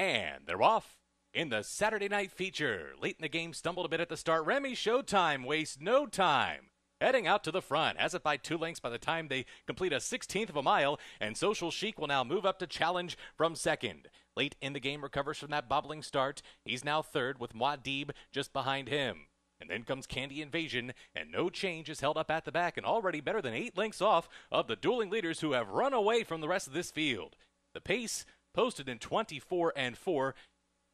And they're off. In the Saturday night feature, late in the game, stumbled a bit at the start. Remy Showtime wastes no time. Heading out to the front, has it by two lengths by the time they complete a 16th of a mile, and Social Chic will now move up to challenge from second. Late in the game, recovers from that bobbling start. He's now third with Muad'Dib just behind him. And then comes Candy Invasion, and no change is held up at the back, and already better than eight lengths off of the dueling leaders who have run away from the rest of this field. The pace posted in 24 and 4.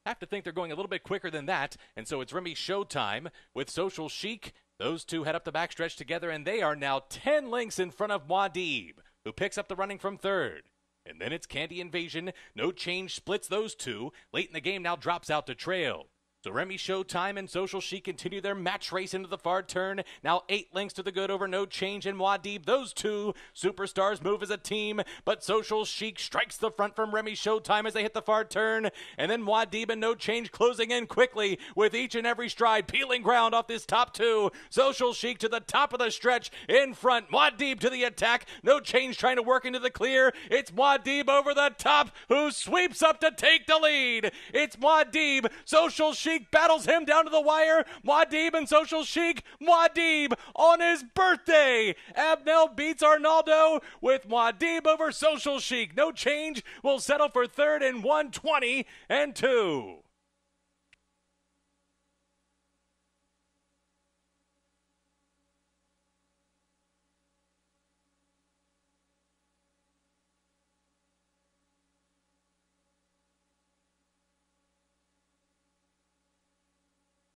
Have to think they're going a little bit quicker than that, and so it's Remy Showtime with Social Chic. Those two head up the backstretch together, and they are now 10 lengths in front of Muad'Dib, who picks up the running from third. And then it's Candy Invasion. No change splits those two. Late in the game now drops out to trail. So Remy Showtime and Social Chic continue their match race into the far turn. Now eight lengths to the good over no change in Muad'Dib. Those two superstars move as a team, but Social Chic strikes the front from Remy Showtime as they hit the far turn. And then Muad'Dib and no change closing in quickly with each and every stride, peeling ground off this top two. Social Chic to the top of the stretch in front. Muad'Dib to the attack. No change trying to work into the clear. It's Muad'Dib over the top who sweeps up to take the lead. It's Muad'Dib. Social Chic battles him down to the wire. Muad'Dib and Social Chic. Muad'Dib on his birthday. Abnel beats Arnaldo with Muad'Dib over Social Chic. No change. Will settle for third in 120 and 2.